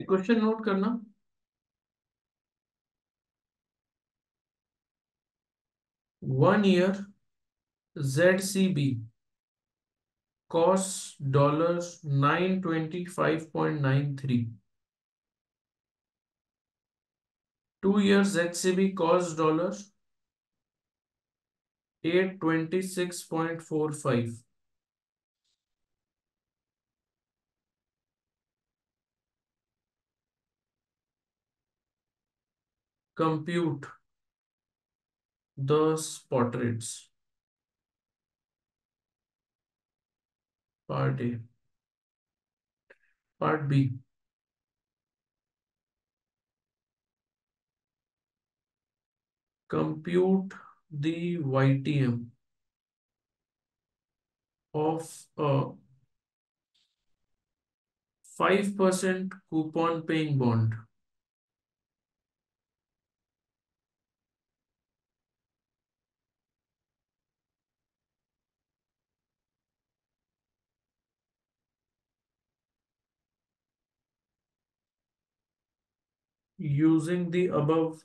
Question note करना। One year Z C B cost dollar nine twenty five point nine three two year Z C B cost dollar eight twenty six point four five compute the spot rates. Part A. Part B. Compute the YTM of a 5% coupon paying bond. Using the above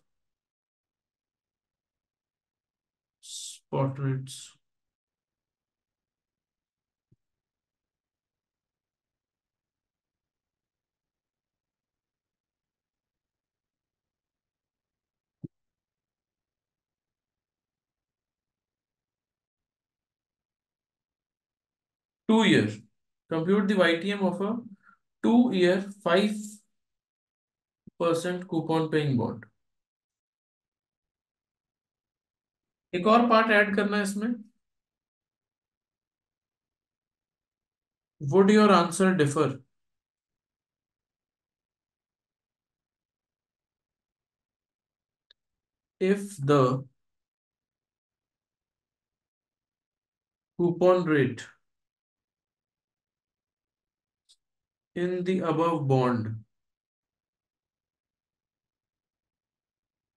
spot rates. Two years. Compute the YTM of a two year five percent coupon paying bond एक और part add करना है इसमें। Would your answer differ if the coupon rate in the above bond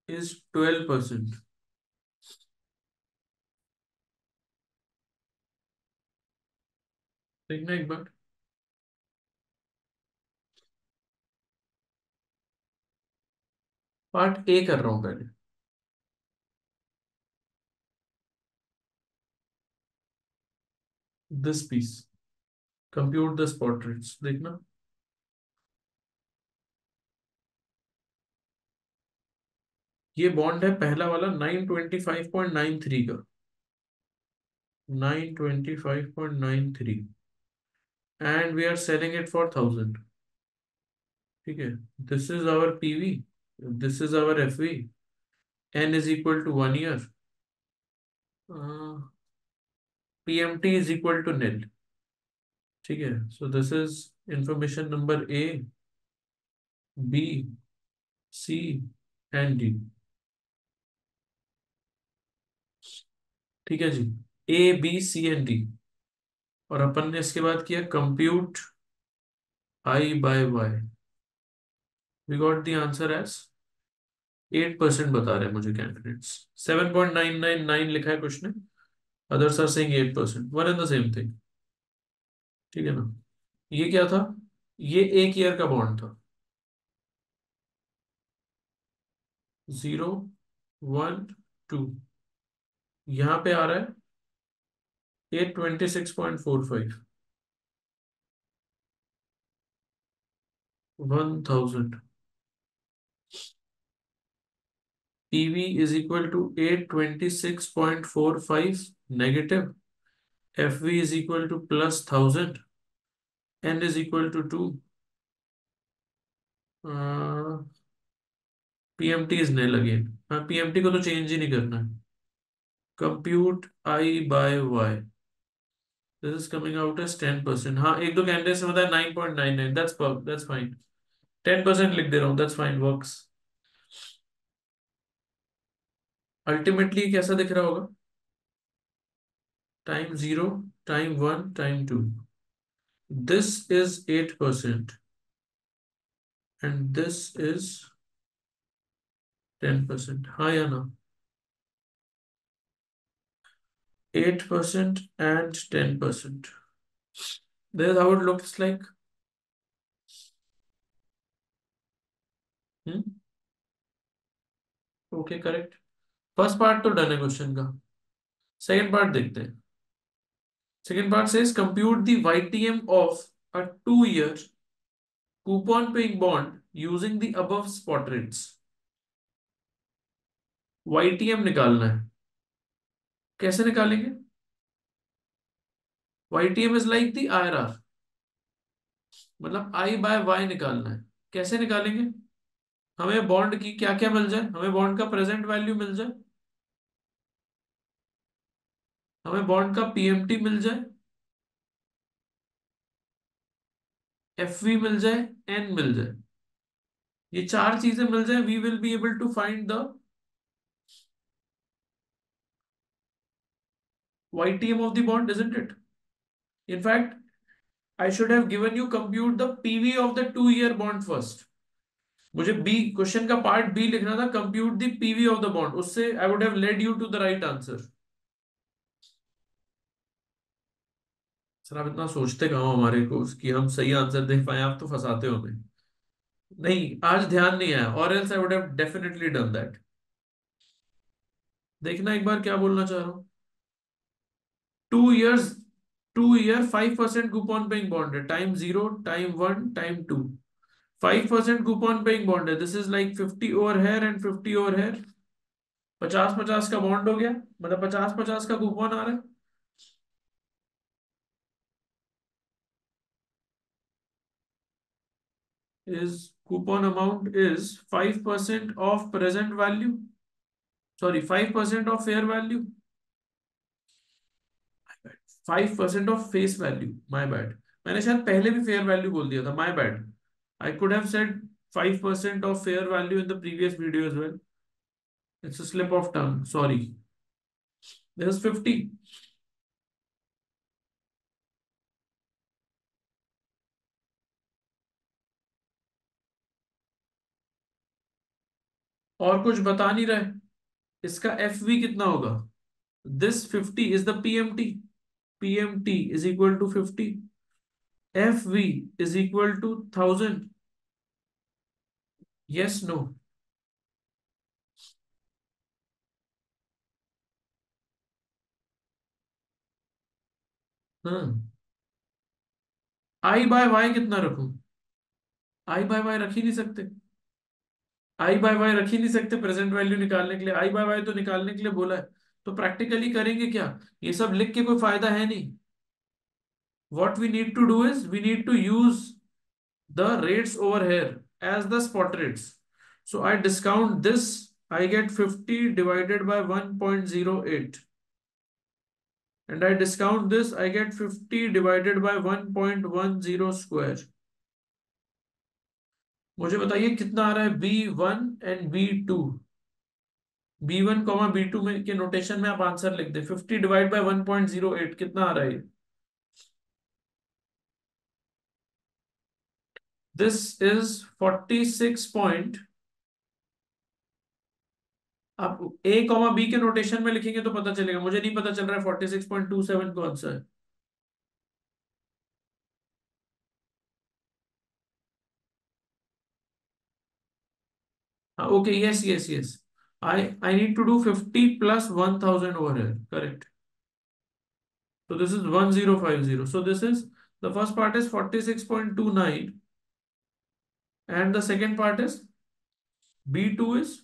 is 12%. देखना एक बार। Part A कर रहा हूँ पहले। This piece compute this spot rates देखना। ये बॉन्ड है पहला वाला 925.93 का। 925.93 and we are selling it for thousand ठीक है? This is our PV this is our FV N is equal to one year PMT is equal to nil ठीक है? So this is information number A B C and D ठीक है जी? A B C and D और अपन ने इसके बाद किया compute I by Y we got the answer as eight percent बता रहे मुझे candidates seven point nine nine nine लिखा है कुछ ने। Others are saying eight percent one and the same thing ठीक है ना? ये क्या था? ये एक ईयर का बॉन्ड था। ज़ीरो वन टू यहाँ पे आ रहा है eight twenty six point four five one thousand PV is equal to 826.45 negative. FV is equal to plus 1000. N is equal to 2. Uh, PMT is nil again. हाँ PMT को तो change ही नहीं करना है compute i by y. This is coming out as 10%. हाँ एक दो candidate से बताया 9.99. That's that's fine. 10% लिख दे रहा हूँ. That's fine. Works. Ultimately कैसा दिख रहा होगा? Time zero, time one, time two. This is 8% and this is 10%. हाँ या ना? 8% and 10%. This is how it looks like. Hmm okay correct first part तो डन है क्वेश्चन का सेकंड पार्ट देखते हैं second part says compute the YTM of a two year coupon paying bond using the above spot rates YTM निकालना है कैसे निकालेंगे? YTM is like the IRR मतलब आई बाय वाई निकालना है। कैसे निकालेंगे? हमें बॉन्ड की क्या क्या मिल जाए? हमें बॉन्ड का प्रेजेंट वैल्यू मिल जाए? हमें बॉन्ड का पीएमटी मिल जाए? एफ़ वी मिल जाए? एन मिल जाए। ये चार चीज़ें मिल जाए we will be able to find the YTM of the bond, isn't it? In fact, I should have given you compute the PV of the two year bond first. मुझे B question का part B लिखना था compute the PV of the bond उससे I would have led you to the right answer sir आप इतना सोचते कहो हमारे को कि हम सही आंसर दे पाए? आप तो फंसाते हो हमें नहीं आज ध्यान नहीं आया। और else I would have definitely done that देखना एक बार क्या बोलना चाह रहा हूँ। Two years two year five percent coupon paying bond है। Time zero time one time two five percent coupon paying bond है। This is like fifty over here and fifty over here पचास पचास का बॉन्ड हो गया। मतलब पचास पचास का कूपन आ रहा है। Is coupon amount is 5% of present value. Sorry, 5% of fair value. Five percent of face value my bad मैंने शायद पहले भी फेयर वैल्यू बोल दिया था my bad I could the previous video well it's slip of tongue sorry और कुछ बता नहीं रहे, इसका एफ़ वी कितना होगा? This fifty is the PMT is equal to fifty F V is equal to thousand yes no हाँ. I by Y कितना रखू? आई बाय वाई रख ही नहीं सकते. आई बाय वाई रख ही नहीं सकते प्रेजेंट वैल्यू निकालने के लिए. आई बाय वाई तो निकालने के लिए बोला है. तो प्रैक्टिकली करेंगे क्या? ये सब लिख के कोई फ़ायदा है नहीं। What we need to do is we need to use the rates over here as the spot rates so I discount this I get fifty divided by one point zero eight and I discount this I get fifty divided by one point one zero square मुझे बताइए कितना आ रहा है? B one and B two B one comma B two में के notation में आप आंसर लिख दे। Fifty divide by one point zero eight कितना आ रहा है? This is forty six point आप ए कॉमा बी के नोटेशन में लिखेंगे तो पता चलेगा। मुझे नहीं पता चल रहा है forty six point two seven कौन सा है। okay yes yes yes i i need to do 50 plus 1000 over here correct so this is 1050 so this is the first part is 46.29 and the second part is b2 is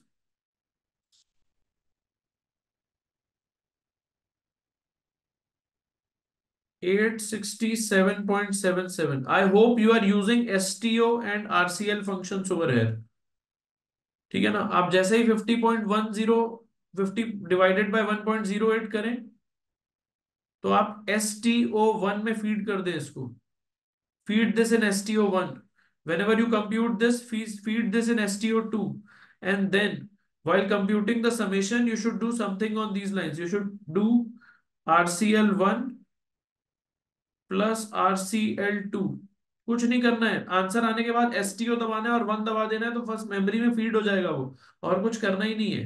Eight sixty-seven point seven seven. I hope you are using STO and RCL functions over here. ठीक है ना? आप जैसे ही 50.10 50 divided by 1.08 करें तो आप S T O one में feed कर दें इसको। Feed this in S T O one whenever you compute this feed this in S T O two and then while computing the summation you should do something on these line you should do R C L one plus R C L two कुछ नहीं करना है। Answer आने के बाद S दबाना है और वन दबा देना है तो फ़र्स्ट मेमोरी में फ़ीड हो जाएगा वो। और कुछ करना ही नहीं है।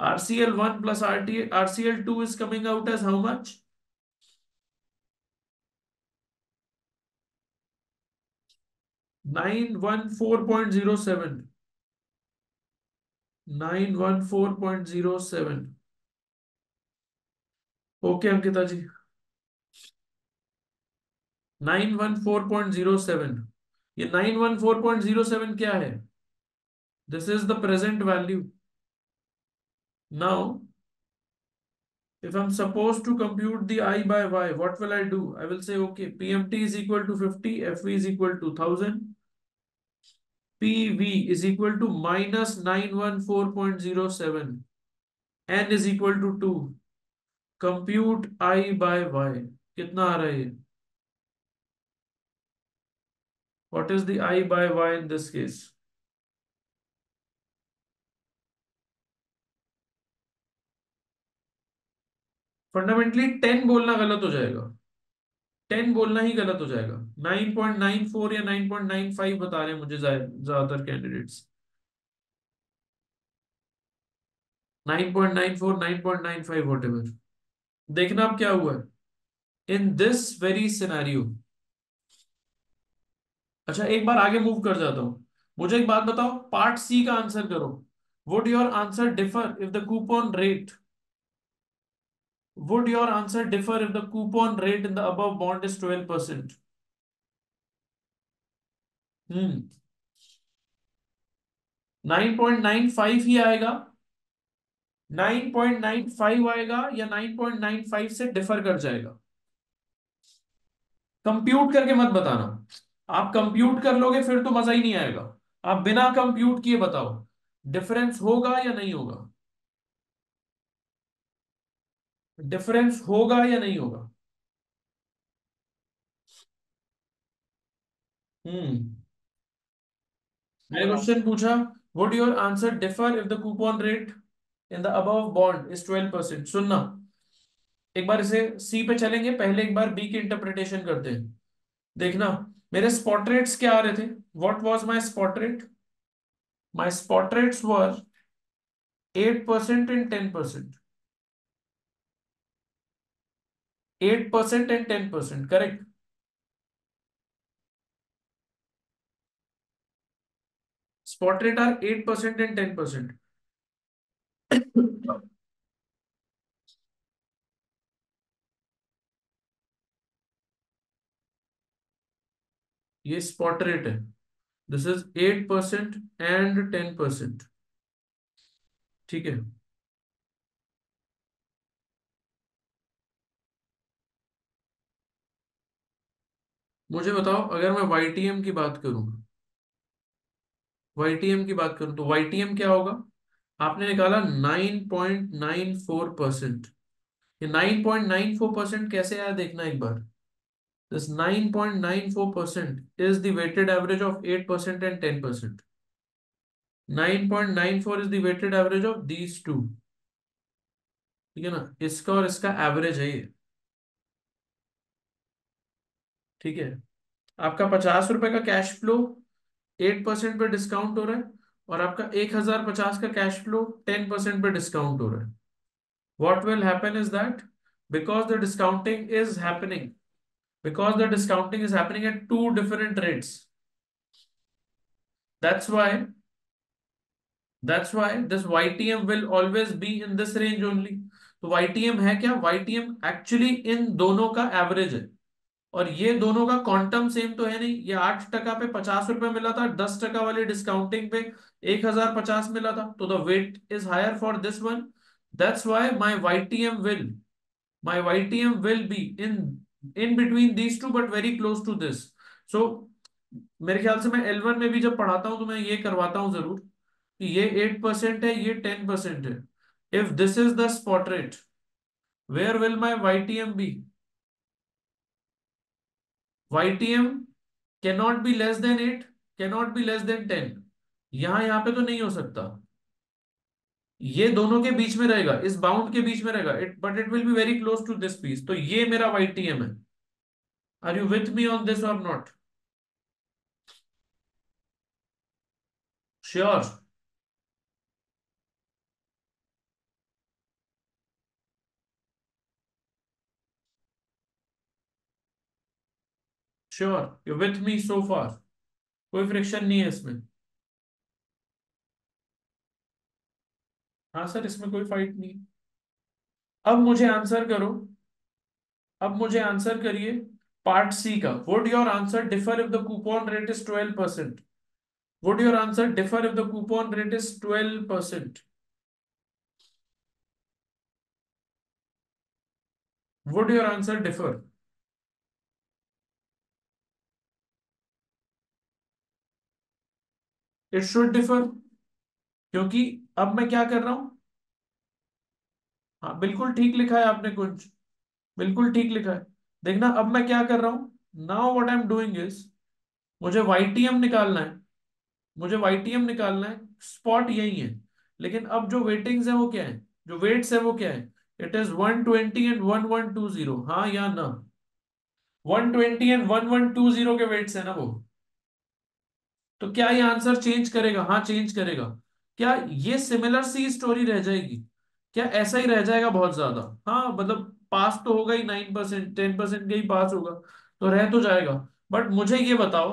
RCL one plus R T RCL two is coming out as how much nine one four point zero seven nine one four point zero seven okay Ankita ji. Nine one four point zero seven ये nine one four point zero seven क्या है this is the present value now if I'm supposed to compute the I by Y, what will I do? I will say, okay, PMT is equal to 50, FV is equal to 1000, PV is equal to minus 914.07, N is equal to 2. Compute I by Y. कितना आ रहा है What is the I by Y in this case? Fundamentally ten बोलना गलत हो जाएगा। Ten बोलना ही गलत हो जाएगा। नाइन पॉइंट नाइन फोर या नाइन पॉइंट नाइन फाइव बता रहे हैं मुझे ज़्यादातर candidates nine point nine four nine point nine five what देखना अब क्या हुआ है। इन दिस वेरी सिनेरियो अच्छा एक बार आगे मूव कर जाता हूँ। मुझे एक बात बताओ पार्ट सी का आंसर करो। Would your answer differ if the coupon rate would your answer differ if the coupon rate in the above bond is 12%? हम्म 9.95 ही आएगा। 9.95 आएगा या 9.95 से डिफर कर जाएगा। कंप्यूट करके मत बताना। आप कंप्यूट कर लोगे फिर तो मज़ा ही नहीं आएगा। आप बिना कंप्यूट किए बताओ डिफरेंस होगा या नहीं होगा? डिफरेंस होगा या नहीं होगा? हम्म। मैंने क्वेश्चन पूछा would your answer differ if the coupon rate in the above bond is twelve percent सुनना। एक बार इसे सी पे चलेंगे पहले एक बार बी की इंटरप्रिटेशन करते हैं। देखना। मेरे स्पॉट रेट्स क्या आ रहे थे? What was my spot rate my spot rates were eight percent and ten percent eight percent and ten percent correct spot rate are 8% and 10%. ये स्पॉट रेट है। This is eight percent and ten percent ठीक है? मुझे बताओ, अगर मैं YTM की बात करूँ वाईटीएम की बात करूँ तो वाईटीएम क्या होगा? आपने निकाला 9.94 परसेंट ये 9.94 परसेंट कैसे आया देखना एक बार। This 9.94 percent is the weighted average of 8 percent and 10 percent 9.94 is the weighted average of these two ठीक है ना? इसका और इसका एवरेज है ये। ठीक है? आपका पचास रुपए का कैश फ्लो एट परसेंट पे डिस्काउंट हो रहा है और आपका एक हज़ार पचास का कैश फ्लो टेन परसेंट पे डिस्काउंट हो रहा है। What will happen is that because the discounting is happening because the discounting is happening at two different rates that's why that's why this ytm will always be in this range only तो ytm है क्या ytm actually इन दोनों का average है और ये दोनों का क्वांटम सेम तो है नहीं ये आठ टका पे पचास रुपए मिला था दस टका वाली डिस्काउंटिंग पे एक हज़ार पचास मिला था तो the weight is higher for this one that's why my YTM will my YTM will be in in between these two but very close to this so मेरे ख्याल से मैं एल में भी जब पढ़ाता हूँ तो मैं ये करवाता हूँ ज़रूर कि ये एट परसेंट है, ये टेन परसेंट है। If this is the spot rate where will my YTM be YTM cannot be less than 8 cannot be less than 10 यहाँ यहाँ पे तो नहीं हो सकता। ये दोनों के बीच में रहेगा, इस बाउंड के बीच में रहेगा it but it will be very close to this piece तो ये मेरा YTM है। Are you with me on this और not sure sure you with me so far कोई फ्रिक्शन नहीं है इसमें। हाँ सर, इसमें कोई फाइट नहीं। अब मुझे आंसर करो। अब मुझे आंसर करिए पार्ट सी का। Would your answer differ if the coupon rate is twelve percent would your answer differ if the coupon rate is twelve percent would your answer differ it should differ क्योंकि अब मैं क्या कर रहा हूँ? हाँ बिल्कुल ठीक लिखा है आपने कुछ। बिल्कुल ठीक लिखा है। देखना, अब मैं क्या कर रहा हूँ? Now what I am doing is मुझे वाईटीएम निकालना है। मुझे वाईटीएम निकालना है। स्पॉट यही है। लेकिन अब जो वेटिंग्स है वो क्या है? जो वेट्स है वो क्या है? इट इज़ 120 एंड 1120 हाँ या ना? 120 एंड 1120 के वेट्स है ना वो। तो क्या ये आंसर चेंज करेगा? हाँ चेंज करेगा। क्या ये सिमिलर सी स्टोरी रह जाएगी? क्या ऐसा ही रह जाएगा बहुत ज़्यादा? हाँ मतलब पास तो होगा ही नाइन परसेंट टेन परसेंट का ही पास होगा तो रह तो जाएगा। बट मुझे ये बताओ,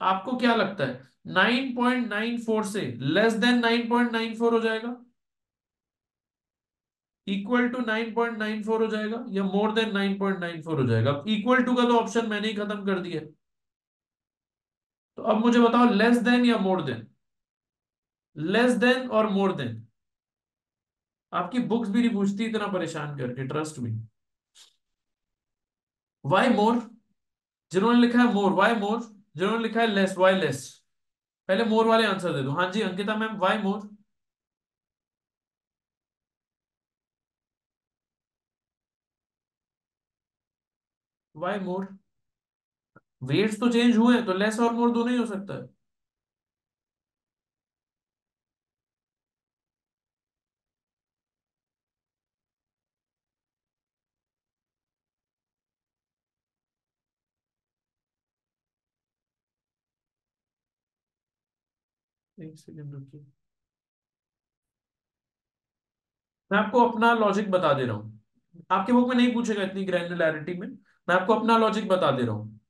आपको क्या लगता है? नाइन पॉइंट नाइन फोर से less than nine point nine four हो जाएगा? Equal to nine point nine four हो जाएगा या more than nine point nine four हो जाएगा? इक्वल टू का तो ऑप्शन मैंने ही खत्म कर दिया। तो अब मुझे बताओ लेस देन या मोर देन लेस देन और मोर देन आपकी बुक्स भी नहीं पूछती, इतना परेशान करके ट्रस्ट में वाई मोर जिन्होंने लिखा है मोर वाई मोर जिन्होंने लिखा है लेस वाई लेस पहले मोर वाले आंसर दे दो। हाँ जी, Ankita ma'am why more why more weights तो चेंज हुए तो लेस और मोर दोनों ही हो सकता है। एक सेकंड रुकिए। मैं आपको अपना लॉजिक बता दे रहा हूँ। आपके बुक में नहीं पूछेगा इतनी ग्रैनुलैरिटी में। मैं आपको अपना लॉजिक बता दे रहा हूँ।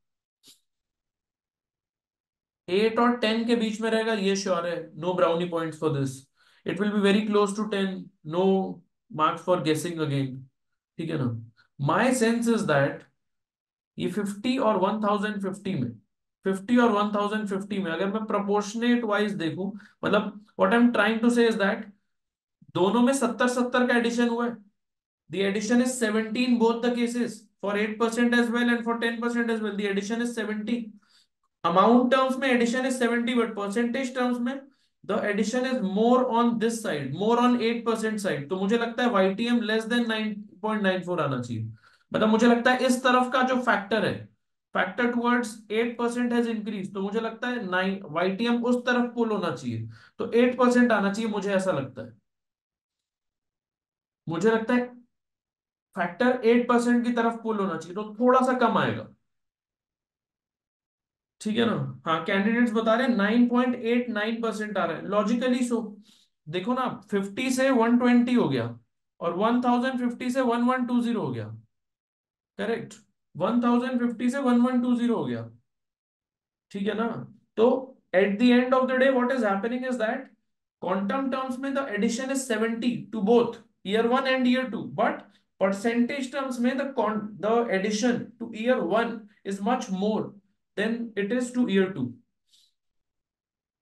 एट और टेन के बीच में रहेगा, ये श्योर है। No brownie points for this it will be very close to ten no marks for guessing again ठीक है ना? माई सेंस इज़ दैट ये फिफ्टी और वन थाउज़ेंड फिफ्टी में फिफ्टी और वन थाउज़ेंड फिफ्टी में, अगर मैं प्रोपोर्शनेट वाइज देखूँ मतलब what I am trying to say दोनों में सत्तर सत्तर का एडिशन हुआ है। Addition is seventeen both the cases for eight percent as well and for ten percent as well addition is seventy amount terms में addition is seventy but percentage terms में the addition is more on this side more on eight percent side तो मुझे लगता है YTM less than nine point nine four आना चाहिए। मतलब मुझे लगता है इस तरफ़ का जो फैक्टर है factor towards eight percent has increase तो मुझे लगता है नाइन वाईटीएम उस तरफ़ पुल होना चाहिए। तो एट परसेंट आना चाहिए, मुझे ऐसा लगता है। मुझे लगता है फैक्टर एट परसेंट की तरफ़ पुल होना चाहिए तो थोड़ा सा कम आएगा। ठीक है ना? हाँ कैंडिडेट्स बता रहे nine point eight nine percent आ रहा है। लॉजिकली सो देखो ना फिफ्टी से वन ट्वेंटी हो गया और वन थाउज़ेंड फिफ्टी से वन वन टू ज़ीरो हो गया। करेक्ट वन थाउज़ेंड फिफ्टी से वन वन टू ज़ीरो हो गया। ठीक है ना? तो at the end of the day what is happening is that quantum terms में the addition is seventy to both year one and year but percentage terms में the addition to year is much more than it is to year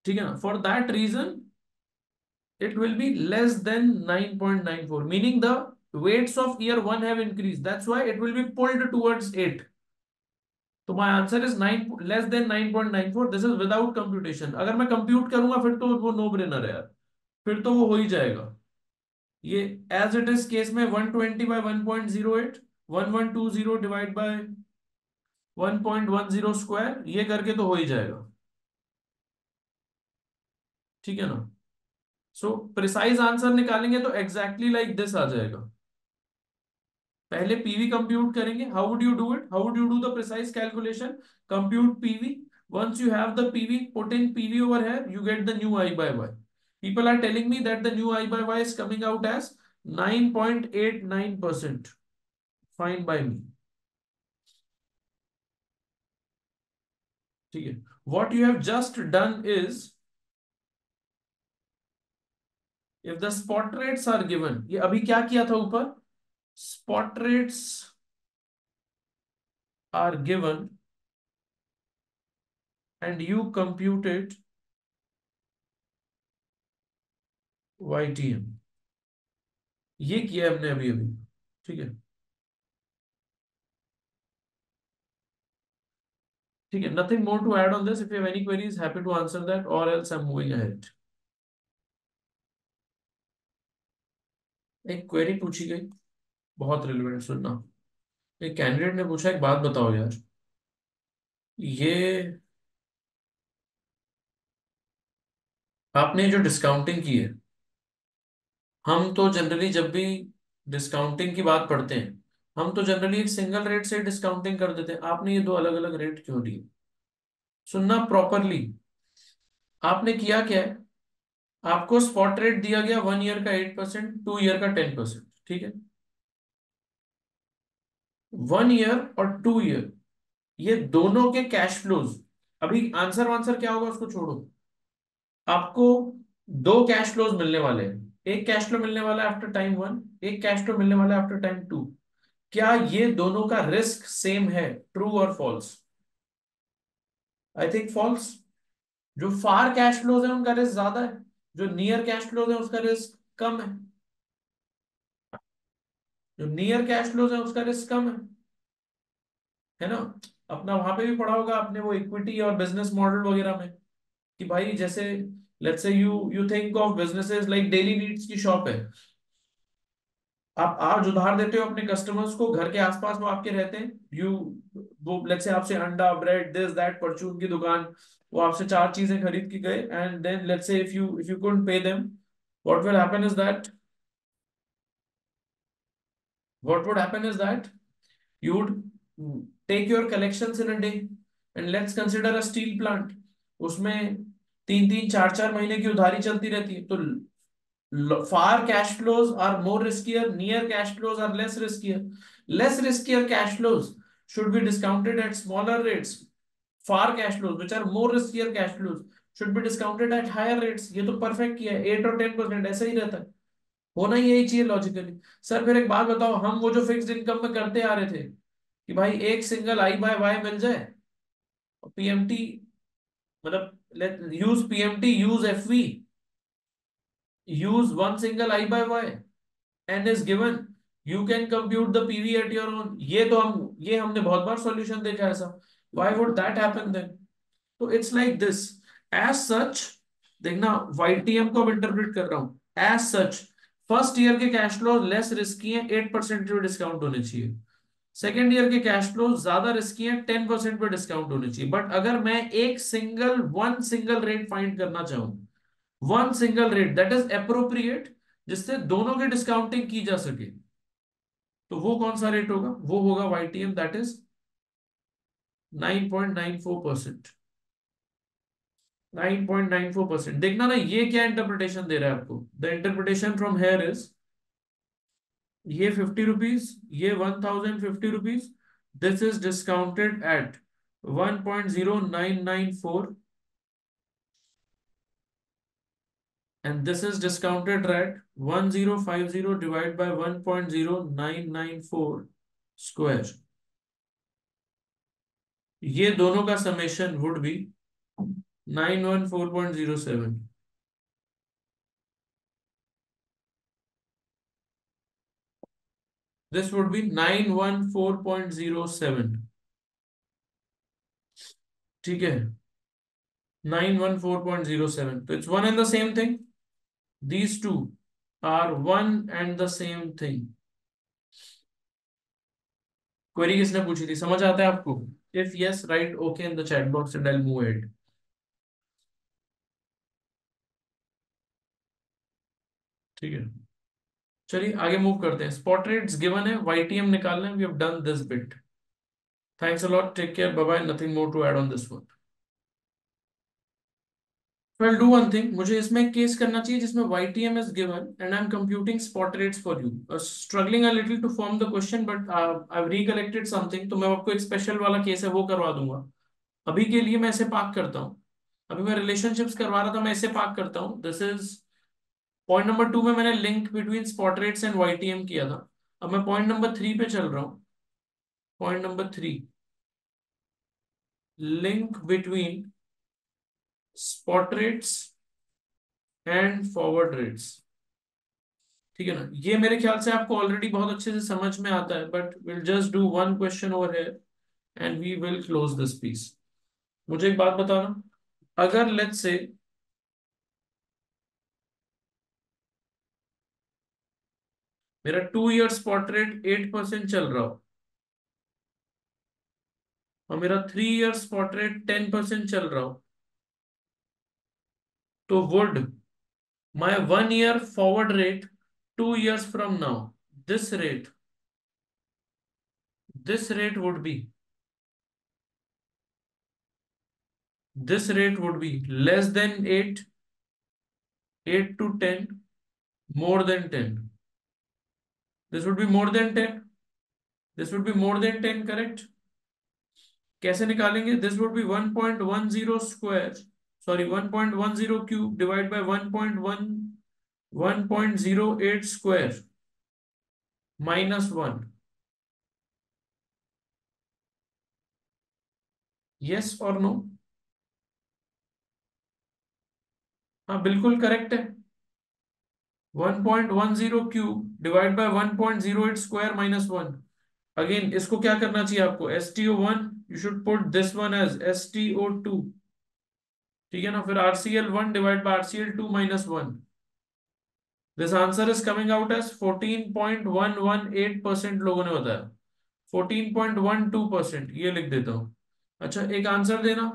ठीक है ना? For that reason it will be less than 9.94 meaning the weights of year 1 have increased. That's why it will be pulled towards 8 तो my answer is 9 less than 9.94 this is without computation अगर मैं compute करूँगा, फिर तो वो no brainer है यार। फिर तो वो हो ही जाएगा। ये एज इट इज़ केस में 120 twenty by one point zero eight one one two zero divide by one point one zero square ये करके तो हो ही जाएगा। ठीक है ना? सो प्रिसाइज आंसर निकालेंगे तो एग्जैक्टली लाइक दिस आ जाएगा। पहले पीवी कंप्यूट करेंगे। How would you do it how would you do the precise calculation compute PV once you have the PV put in PV over here you get the new I by Y people are telling me that the new I by Y is coming out as 9.89% fine by me ठीक है। What you have just done is if the spot rates are given ये अभी क्या किया था ऊपर? Spot rates are given and you computed YTM ये किया हमने अभी अभी। ठीक है? ठीक है nothing more to add on this if you have any queries happy to answer that और else I am moving ahead एक क्वेरी पूछी गई। बहुत रिलेवेंट सुनना। एक कैंडिडेट ने पूछा, एक बात बताओ यार। ये आपने जो डिस्काउंटिंग की है, हम तो जनरली जब भी डिस्काउंटिंग की बात पढ़ते हैं, हम तो जनरली एक सिंगल रेट से डिस्काउंटिंग कर देते हैं। आपने ये दो अलग अलग रेट क्यों दिए सुनना प्रॉपरली आपने किया क्या है? आपको स्पॉट रेट दिया गया वन ईयर का एट परसेंट टू ईयर का टेन परसेंट ठीक है? वन ईयर और टू ईयर। ये दोनों के कैश फ्लोज अभी आंसर आंसर क्या होगा उसको छोड़ो। आपको दो कैश फ्लोज मिलने वाले हैं। एक कैश फ्लो मिलने वाला आफ्टर टाइम वन एक कैश फ्लो मिलने वाला है आफ्टर टाइम टू क्या ये दोनों का रिस्क सेम है? ट्रू और फॉल्स आई थिंक फॉल्स जो फार कैश फ्लोज है उनका रिस्क ज़्यादा है। जो नियर कैश फ्लोज है उसका रिस्क कम है। जो नियर कैश फ्लोज है, उसका रिस्क कम है। है ना? अपना वहाँ पे भी पढ़ा होगा आपने वो इक्विटी और बिज़नेस मॉडल वगैरह में, कि भाई जैसे let's say you you think of businesses like daily needs की शॉप है। आप आज उधार देते हो अपने कस्टमर्स को, घर के आसपास वो आपके रहते हैं। यू वो लेट्स से आपसे अंडा ब्रेड दिस दैट परचून की दुकान, वो आपसे चार चीज़ें खरीद के गए and then let's say if you if you couldn't pay them what will happen is that what would happen is that you would take your collections in a day and let's consider a steel plant उसमें तीन तीन चार चार महीने की उधारी चलती रहती है तो far cash flows are more riskier near cash flows are less riskier less riskier cash flows should be discounted at smaller rates far cash flows which are more riskier cash flows should be discounted at higher rates तो perfect किया है eight और ten percent ऐसा ही रहता है होना ही यही चाहिए लॉजिकली सर, फिर एक बात बताओ, हम वो जो फिक्स इनकम में करते आ रहे थे कि भाई एक सिंगल आई बाय वाई मिल जाए पीएमटी मतलब use PMT use F use one single I by Y and is given you can compute the PV at your own ये तो हम, ये हमने बहुत बार सॉल्यूशन देखा है sir why would that happen then तो it's like this as such देखना वाई टी एम को कर रहा हूँ। एज सच फ़र्स्ट ईयर के कैश फ्लो लेस रिस्की है एट परसेंट पे डिस्काउंट होने चाहिए। सेकेंड ईयर के कैश फ्लो ज़्यादा रिस्की है टेन परसेंट पे डिस्काउंट होनी चाहिए। बट अगर मैं एक single one single rate find करना चाहूँ one single rate that is appropriate जिससे दोनों की डिस्काउंटिंग की जा सके तो वो कौन सा रेट होगा? वो होगा YTM that is 9.94 percent 9.94 percent. देखना ना, ये क्या इंटरप्रिटेशन दे रहा है आपको? The interpretation from here is ये फिफ्टी रुपीज़ ये one thousand fifty rupees this is discounted at one point zero nine nine four and this is discounted at 1050 divided by 1.0994 square. ये दोनों का summation would be nine one four point zero seven. This nine be 914.07 ठीक है? 914.07 तो it's one and the same thing these two are one and the same thing query किसने पूछी थी? समझ आता है आपको? If yes right okay in the chat box and I move it ठीक है चलिए आगे मूव करते हैं स्पॉट रेट्स गिवन है वाईटीएम निकालना है we have done this bit thanks a lot take care bye bye nothing more to add on this one I'll do one thing. मुझे इसमें केस करना चाहिए जिसमें YTM is given and I'm computing spot rates for you. Uh, struggling a little to form the question, but uh, I've recollected something. तो मैं आपको एक special वाला केस है वो करवा दूँगा अभी के लिए मैं ऐसे पाक करता हूँ अभी मैं रिलेशनशिप्स करवा रहा था मैं ऐसे पाक करता हूँ this is point number two में मैंने link between spot rates and YTM किया था। अब मैं पॉइंट नंबर थ्री पे चल रहा हूँ। Point number three link between spot rates and forward rates ठीक है ना? ये मेरे ख्याल से आपको ऑलरेडी बहुत अच्छे से समझ में आता है but will just do one question over है and we will close this piece मुझे एक बात बताना। अगर लेट्स से मेरा two year spot rate eight percent चल रहा हो। और मेरा three year spot rate ten percent चल रहा हो। तो would my one year forward rate two years from now this rate this rate would be, this rate would be less than 8 8 to 10 more than 10 this would be more than 10 this would be more than 10 correct? कैसे निकालेंगे? This would be 1.10 square sorry 1.10 cube divide by 1.1 1.08 square minus one yes और no हाँ बिल्कुल correct है। 1.10 cube divide by 1.08 square minus one. Again इसको क्या करना चाहिए आपको? S T O one you should put this one as S T O two ठीक है ना? फिर RCL one divide by RCL two minus one this answer is coming out as 14.118 percent लोगों ने बताया। 14.12 परसेंट ये लिख देता हूँ। अच्छा एक आंसर देना।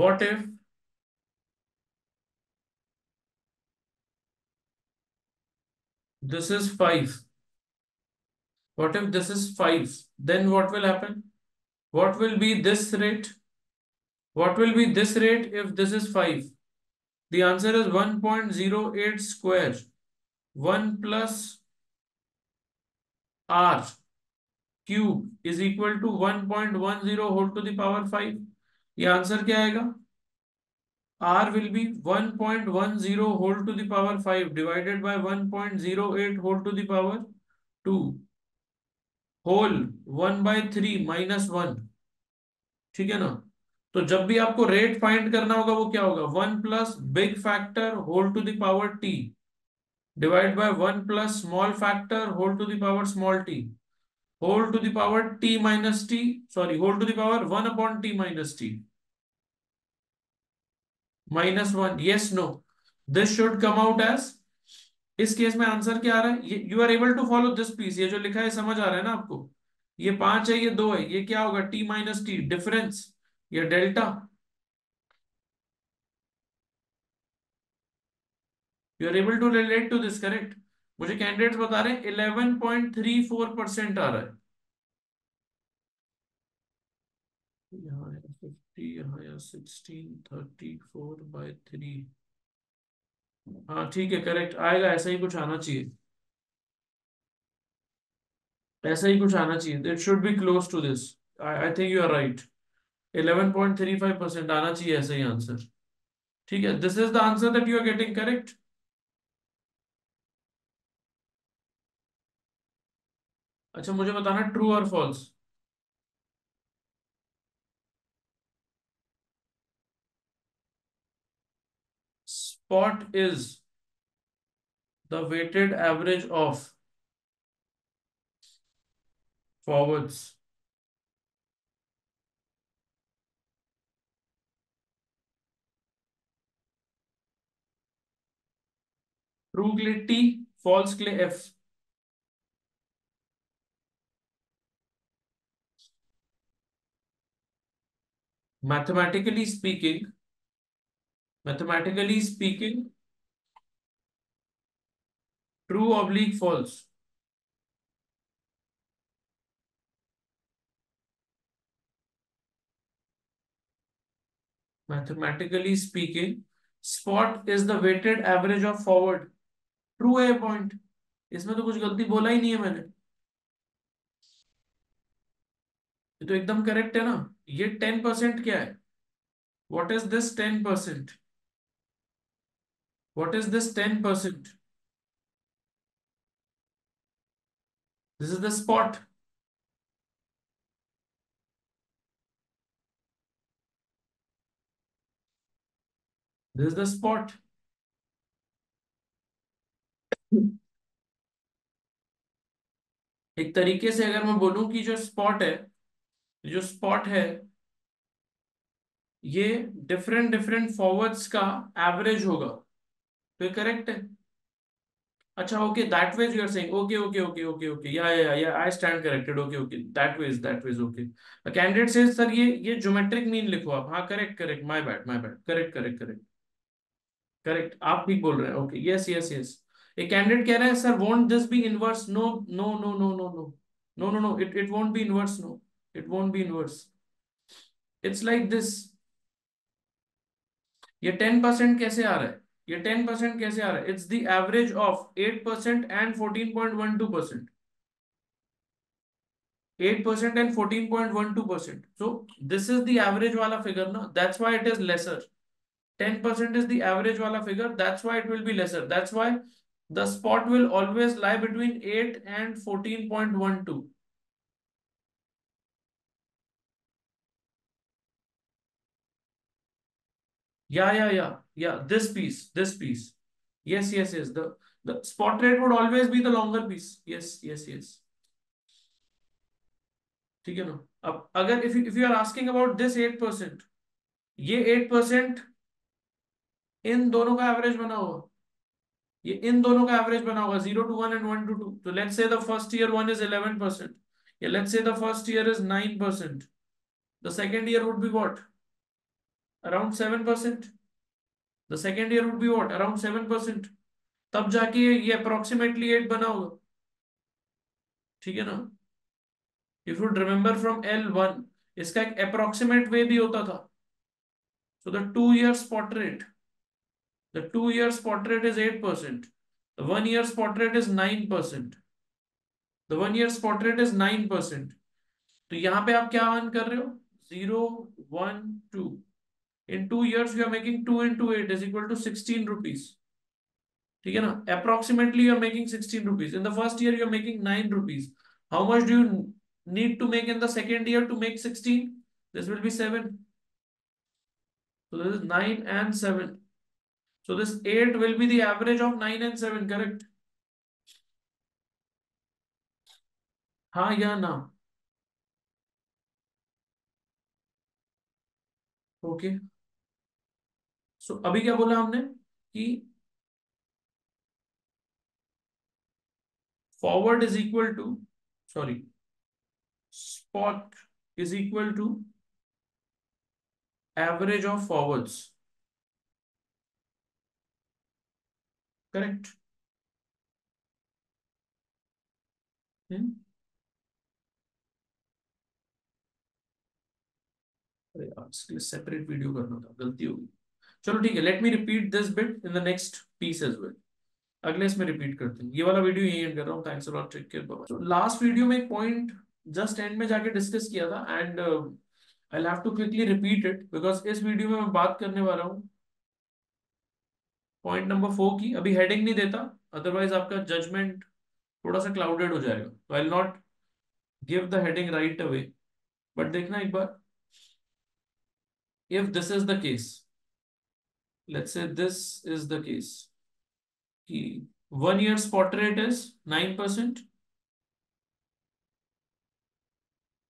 What if this is 5 what if this is 5 then what will happen? What will be this rate? What will be this rate if this is 5 the answer is 1.08 square. 1 plus r cube is equal to 1.10 whole to the power 5 ये answer क्या आएगा? R will be 1.10 whole to the power 5 divided by 1.08 whole to the power 2 whole 1 by 3 minus 1 ठीक है ना? तो जब भी आपको रेट फाइंड करना होगा, वो क्या होगा? One plus big factor whole to the power T divide by one plus small factor whole to the power small T whole to the power T minus T sorry whole to the power one upon T minus T minus one yes no this should come out as इस case में answer क्या आ रहा है? You are able to follow this piece ये जो लिखा है, समझ आ रहा है ना आपको? ये पाँच है, ये दो है, ये क्या होगा? टी माइनस टी डिफरेंस ये delta you are able to relate to this correct मुझे कैंडिडेट्स बता रहे हैं eleven point three four percent आ रहा है। यहाँ है फिफ्टी यहाँ sixteen thirty four by three ठीक है करेक्ट आएगा ऐसा ही कुछ आना चाहिए। ऐसा ही कुछ आना चाहिए। It should be close to this I think you are right 11.35 percent आना चाहिए ऐसा ही आंसर ठीक है this is the answer that you are getting correct अच्छा मुझे बताना ट्रू और false spot is the weighted average of forwards true के लिए टी फॉल्स के लिए F mathematically speaking mathematically speaking true oblique false mathematically speaking spot is the weighted average of forward true है point इसमें तो कुछ गलती बोला ही नहीं है मैंने ये तो एकदम करेक्ट है ना ये टेन परसेंट क्या है? What is this ten percent what is this ten percent this is the spot this is the spot एक तरीके से अगर मैं बोलूँ कि जो स्पॉट है जो स्पॉट है, ये डिफरेंट डिफरेंट फॉरवर्ड्स का एवरेज होगा। तो ये करेक्ट है। अच्छा okay that ways you are saying okay okay okay okay okay yeah yeah yeah I stand corrected okay okay that ways that ways okay candidate से sir ये ये geometric mean लिखो आप। हाँ correct correct my bad my bad correct correct correct correct आप ठीक बोल रहे हैं ओके यस यस यस एक कैंडिडेट कह रहा है sir won't this be inverse no no no no no no no no no it it won't be inverse no It won't be inverse. It's like this. ये 10% कैसे आ रहा 10% कैसे आ It's the average of 8% and 14.12%. 8% and 14.12%. So this is the average wala figure. No? That's why it is lesser. 10% is the average wala figure. That's why it will be lesser. That's why the spot will always lie between 8 and 14.12. Yeah, yeah, yeah, yeah. This piece, this piece. Yes, yes, yes. The the spot rate would always be the longer piece. Yes, yes, yes. ठीक है ना अब अगर if you, if you are asking about this 8%, ये 8% इन दोनों का average बना होगा ये इन दोनों का एवरेज बना होगा zero two one and one two two तो let's say the first year one is eleven percent या let's say the first year is nine percent the second year would be what around seven percent the second year would be what around seven percent तब जाके ये approximately eight बना होगा। ठीक है ना? If you remember from L one इसका एक अप्रोक्सीमेट वे भी होता था। So the two year spot rate The two year spot rate is 8%. The one year spot rate is 9%. The one year spot rate is 9%. तो यहाँ पे आप क्या अर्न कर रहे हो? Zero one two in two years you are making 2 into 8 is equal to 16 rupees. ठीक है ना? Approximately you are making 16 rupees. In the first year you are making 9 rupees. How much do you need to make in the second year to make 16 this will be 7 so this is 9 and 7 so this 8 will be the average of 9 and 7 correct? Ha ya na. okay. So so, अभी क्या बोला हमने? कि forward is equal to sorry spot is equal to average of forwards correct अरे इसके लिए separate video करना था गलती होगी चलो ठीक है let me repeat this bit in the next piece as well अगले इसमें रिपीट करते हैं। ये वाला वीडियो यही एंड कर रहा हूँ। Thanks lot take care bye तो लास्ट वीडियो में एक पॉइंट जस्ट एंड में जाके डिस्कस किया था and I have to quickly repeat it because इस वीडियो में मैं बात करने वाला हूँ। पॉइंट नंबर फोर की, अभी हेडिंग नहीं देता अदरवाइज़ आपका जजमेंट थोड़ा सा क्लाउडेड हो जाएगा। तो I not give the heading right away but देखना एक बार। If this is the case Let's say this is the case कि one year spot rate is nine percent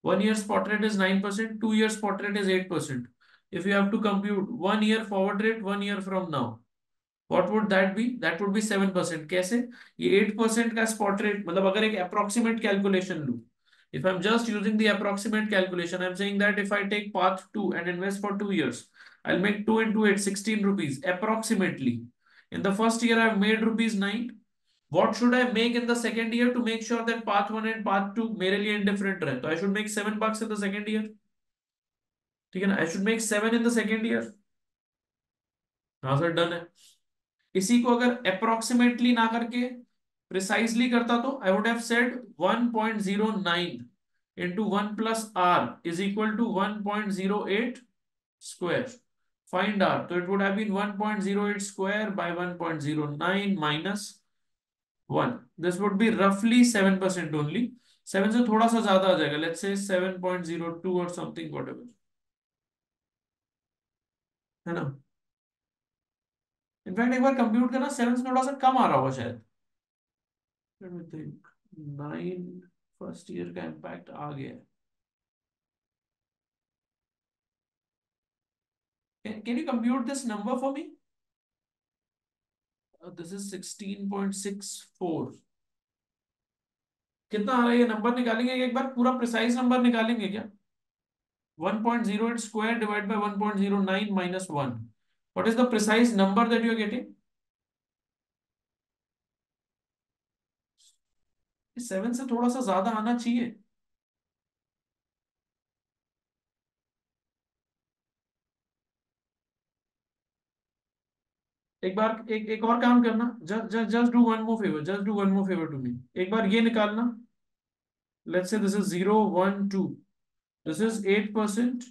one year spot rate is 9%, two year spot rate is 8%. If you have to compute one year forward rate, one year from now, what would that be that would be seven percent कैसे ये eight percent का spot rate मतलब अगर एक approximate calculation लू if i'm just using the approximate calculation i'm saying that if i take path 2 and invest for 2 years i'll make 2 into 8 16 rupees approximately in the first year i've made rupees 9 what should i make in the second year to make sure that path 1 and path 2 मेरे लिए indifferent रहे तो i should make 7 bucks in the second year ठीक है i should make 7 in the second year हाँ sir done है इसी को अगर अप्रोक्सीमेटली ना करके प्रिसाइसली करता तो I would have said 1.09 into 1 plus r is equal to 1.08 square. Find r. So it would have been 1.08 square by 1.09 minus 1. This would be roughly 7% only. 7 से थोड़ा सा ज़्यादा आ जाएगा. Let's say 7.02 or something, whatever. है ना? In fact एक बार compute करना seven से थोड़ा सा कम आ रहा होगा शायद let me think nine first year का इम्पैक्ट आ गया can you compute this number for me this is sixteen point six four कितना आ रहा है? ये नंबर निकालेंगे एक बार? पूरा प्रिसाइज नंबर निकालेंगे क्या? 1.08 square divided by 1.09 minus 1 What is the precise number that you are getting? Seven से थोड़ा सा ज़्यादा आना चाहिए। एक बार एक एक और काम करना। Just just do one more favour just do one more favour to me एक बार ये निकालना। Let's say this is zero one two this is eight percent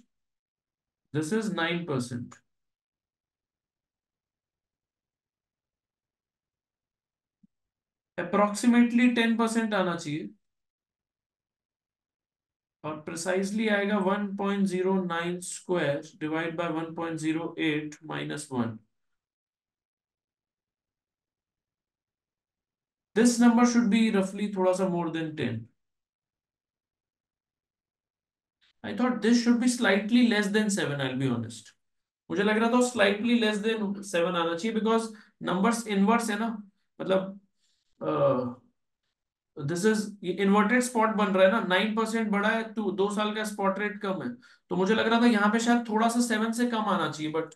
this is nine percent approximately ten percent आना चाहिए। और precisely आएगा 1.09 square divide by 1.08 minus one this number should be रफली थोड़ा सा more than ten I thought this should be slightly less than seven I be honest मुझे लग रहा था स्लाइटली लेस देन सेवन आना चाहिए बिकॉज़ नंबर्स इनवर्स है ना? मतलब दिस इज़ इन्वर्टेड स्पॉट बन रहा है ना? नाइन परसेंट बड़ा है तो दो साल का स्पॉट रेट कम है। तो मुझे लग रहा था यहाँ पे शायद थोड़ा सा सेवन से कम आना चाहिए बट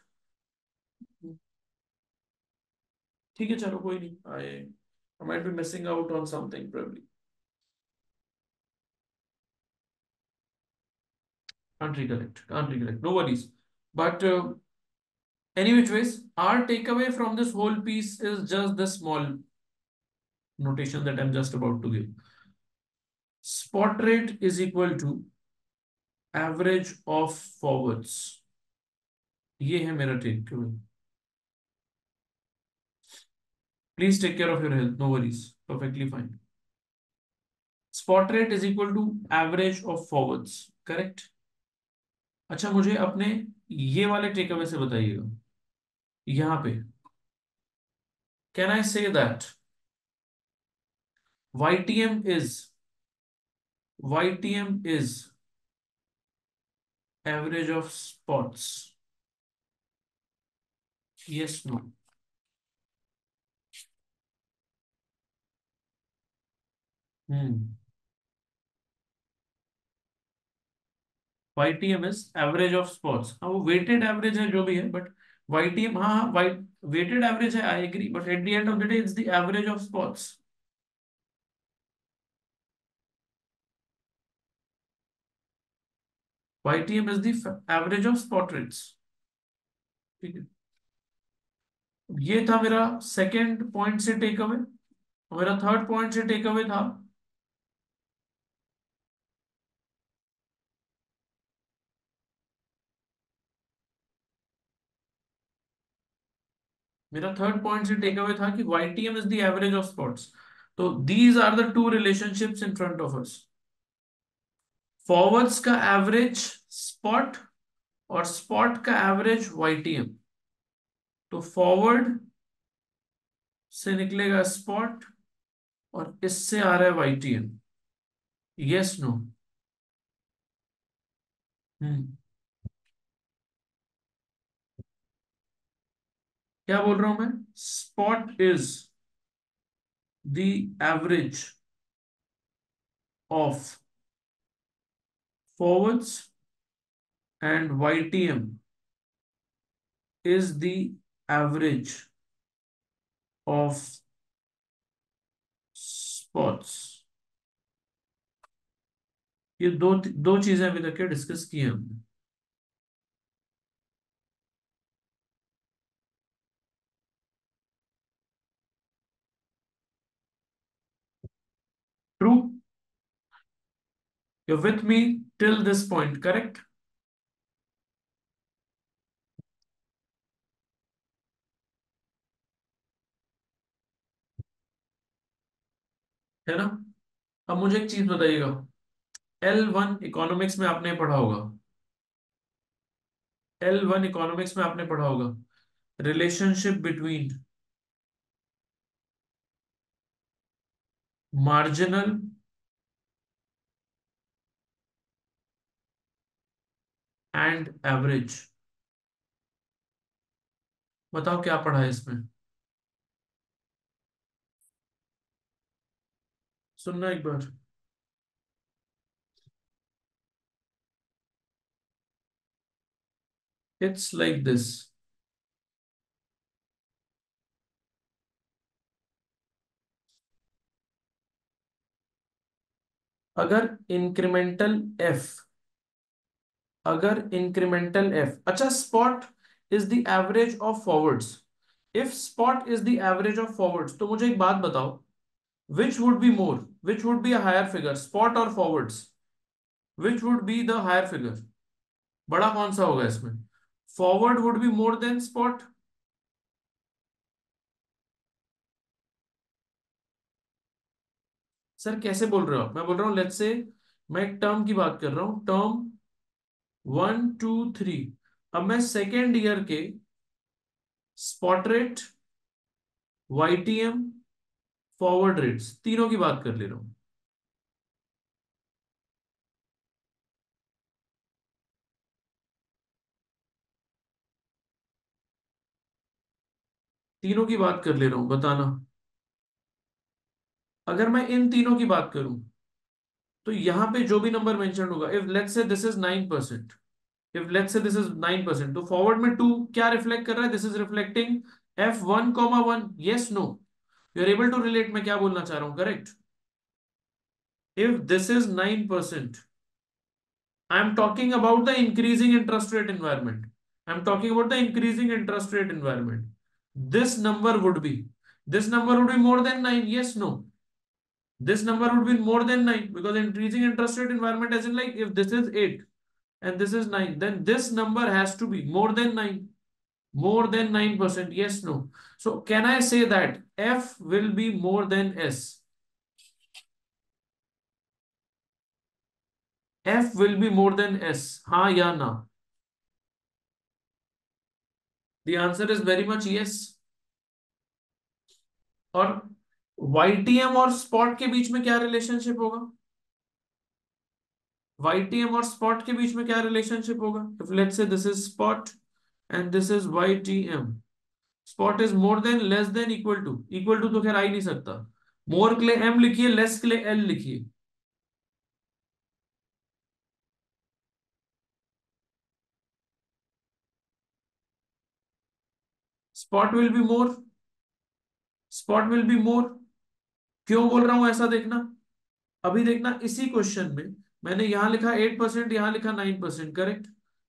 ठीक है, चलो कोई नहीं। I might be missing out on something probably can't recollect can't recollect no worries but uh, any which ways our takeaway from this whole piece is just this small notation that I'm just about to give. Spot rate is equal to average of forwards. ये है मेरा take Please take care of your health. No worries. Perfectly fine. Spot rate is equal to average of forwards. Correct? अच्छा मुझे अपने ये वाले take away से बताइएगा यहाँ पे can I say that YTM is YTM is average of spots. Yes, no. Hmm. YTM is average of spots. हाँ वो weighted average है जो भी है but YTM हाँ हाँ weighted average है I agree but at the end of the day it's the average of spots. YTM is the average of spot rates. ठीक है ये था मेरा सेकेंड पॉइंट से टेक अवे मेरा थर्ड पॉइंट से टेक अवे था मेरा थर्ड पॉइंट से टेक अवे था कि YTM is the average of spots तो these are the two relationships in front of us forwards का एवरेज स्पॉट और स्पॉट का एवरेज वाईटीएम तो फॉरवर्ड से निकलेगा स्पॉट और इससे आ रहा है वाईटीएम यस नो हम्म क्या बोल रहा हूँ मैं spot is the average of forwards and YTM is the average of spots. ये दो दो चीज़ें अभी तक डिस्कस की हमने true you with me till this point correct है ना? अब मुझे एक चीज़ बताइएगा। एल वन इकोनॉमिक्स में आपने पढ़ा होगा। एल वन इकोनॉमिक्स में आपने पढ़ा होगा। Relationship between marginal and average बताओ क्या पढ़ा है इसमें? सुनना एक बार। इट्स लाइक दिस अगर इंक्रीमेंटल एफ़ अगर इंक्रीमेंटल एफ़ अच्छा spot is the average of forwards if spot is the average of forwards तो मुझे एक बात बताओ which would be more which would be higher figure spot और forwards which would be the higher figure बड़ा कौन सा होगा इसमें? Forward would be more than spot sir, कैसे बोल रहे हो आप? मैं बोल रहा हूँ लेट्स से मैं एक टर्म की बात कर रहा हूँ टर्म वन टू थ्री अब मैं सेकेंड ईयर के spot rate YTM forward rates तीनों की बात कर ले रहा हूँ। तीनों की बात कर ले रहा हूँ, बताना। अगर मैं इन तीनों की बात करूँ तो यहाँ पे जो भी नंबर मेंशन होगा if let's say this is nine percent if let's say this is nine percent तो फॉरवर्ड में टू क्या रिफ्लेक्ट कर रहा है? This is reflecting F one comma one yes no you are able to relate मैं क्या बोलना चाह रहा हूँ correct if this is nine percent I am talking about the increasing interest rate environment I am talking about the increasing interest rate environment this number would be, this number would be more than 9 yes, no. This number would be more than 9 because increasing interest rate environment as in like if this is 8 and this is 9 then this number has to be more than 9 more than 9% yes no. So can i say that f will be more than s? F will be more than s ha ya na The answer is very much yes. और YTM और spot के बीच में क्या relationship होगा? YTM और spot के बीच में क्या रिलेशनशिप होगा? If let's say this is spot and this is YTM spot is more than less than equal to equal to तो खैर आ ही नहीं सकता। मोर के लिए एम लिखिए लेस के लिए एल लिखिए। Spot will be more spot will be more क्यों बोल रहा हूँ ऐसा देखना? अभी देखना, इसी क्वेश्चन में मैंने यहाँ लिखा एट परसेंट यहाँ लिखा nine percent correct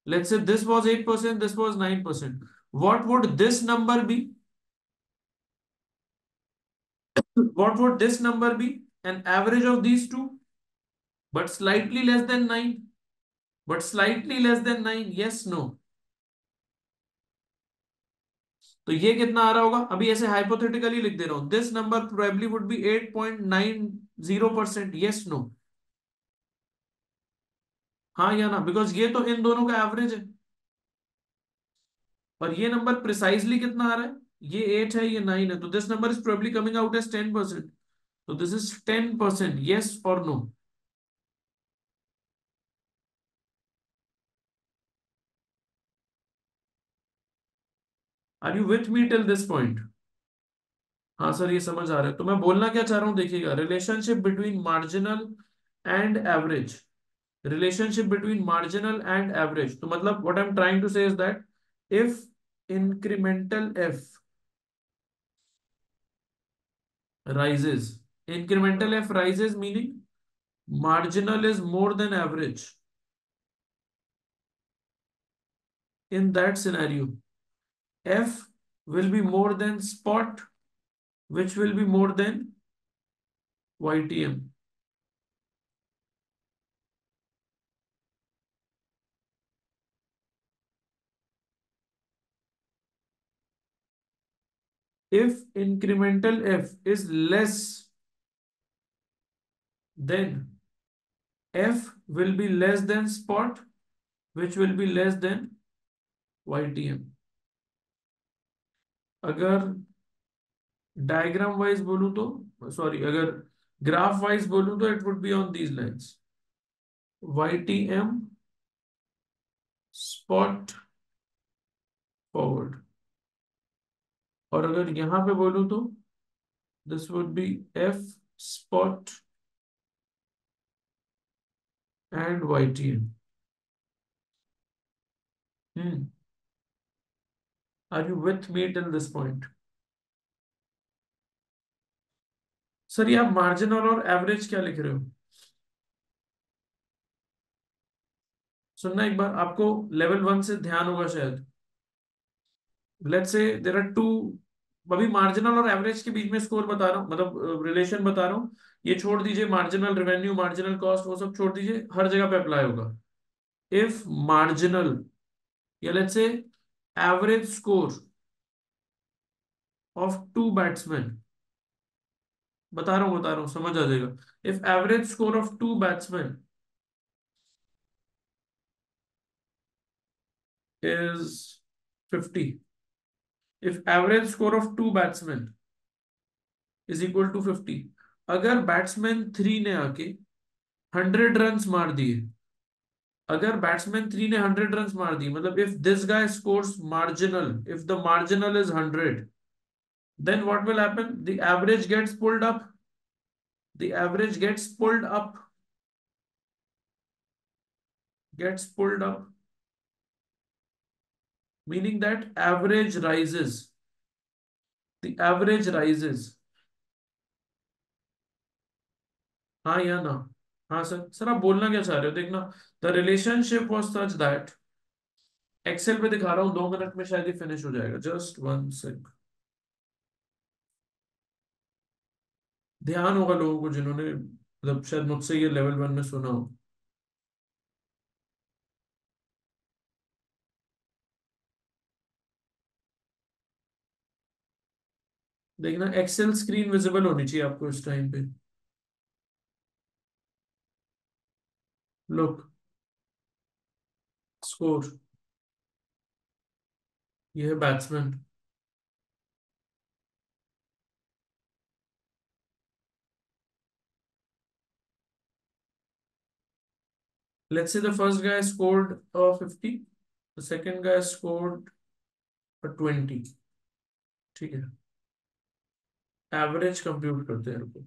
let's say this was eight percent this was nine percent what would this number be what would this number be? An average of these two, but slightly less than 9 but slightly less than 9 yes, no. तो ये कितना आ रहा होगा? अभी ऐसे hypothetically लिख दे रहा हूँ। This number probably would be 8.90 percent yes no हाँ या ना? बिकॉज़ ये तो इन दोनों का एवरेज है। और ये नंबर प्रिसाइजली कितना आ रहा है? ये एट है, ये नाइन है। तो this number is probably coming out as ten percent तो this is ten percent yes और no are you with me till this point हाँ सर ये समझ आ रहा है। तो मैं बोलना क्या चाह रहा हूँ, देखिएगा। Relationship between marginal and average relationship between marginal and average तो मतलब what I am trying to say is that if incremental F rises, incremental f rises meaning marginal is more than average. F will be more than spot, which will be more than YTM. If incremental F is less then F will be less than spot, which will be less than YTM. अगर diagram wise बोलूँ तो sorry अगर graph wise बोलूँ तो it would be on these lines M spot forward और अगर यहाँ पे बोलूँ तो this would be F spot and YTM. Hmm. Are you with me till this point? Sir आप मार्जिनल और एवरेज क्या लिख रहे हो? सुनना एक बार, आपको लेवल वन से ध्यान होगा शायद। Let's say there are two अभी मार्जिनल और एवरेज के बीच में स्कोर बता रहा हूँ मतलब रिलेशन बता रहा हूँ। ये छोड़ दीजिए मार्जिनल रेवेन्यू मार्जिनल कॉस्ट वो सब छोड़ दीजिए, हर जगह पे अप्लाई होगा। इफ़ मार्जिनल या let's say average score of two batsman बता रहा हूँ, बता रहा हूँ, समझ आ जाएगा। If average score of two batsman is 50 if average score of two batsmen is equal to 50 अगर बैट्समैन थ्री ने आके हंड्रेड रन मार दिए अगर बैट्समैन थ्री ने हंड्रेड रन मार दी मतलब if this guy score marginal if the marginal is hundred then what will happen the average gets pulled up the average gets pulled up gets pulled up. Meaning that average rises. The average rises. ha ya na no? हाँ sir. Sir, आप बोलना क्या चाह रहे हो? देखना the relationship was such that Excel पे दिखा रहा हूँ, दो मिनट में शायद ही फिनिश हो जाएगा। जस्ट वन सेक ध्यान होगा लोगों को जिन्होंने मतलब शायद मुझसे ये लेवल वन में सुना हो। देखना एक्सेल स्क्रीन विजिबल होनी चाहिए आपको इस टाइम पे। look, score. ये है batsman let's see the first guy scored a fifty the second guy scored a twenty ठीक है। एवरेज कंप्यूट करते हैं रुको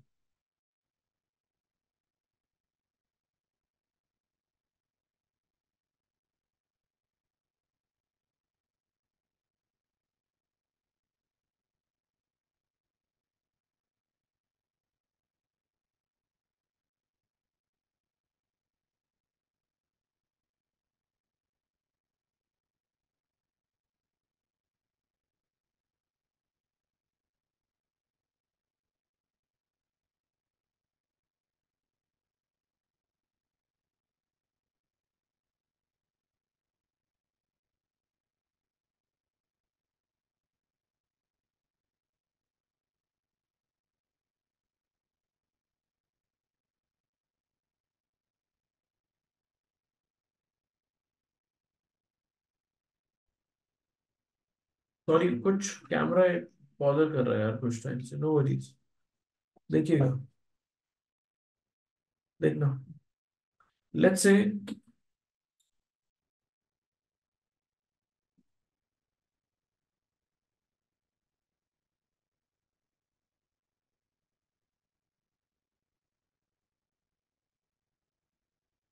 सॉरी कुछ कैमरा बॉदर कर रहा है यार कुछ टाइम से। नो वरीज देखिएगा देखना। लेट्स से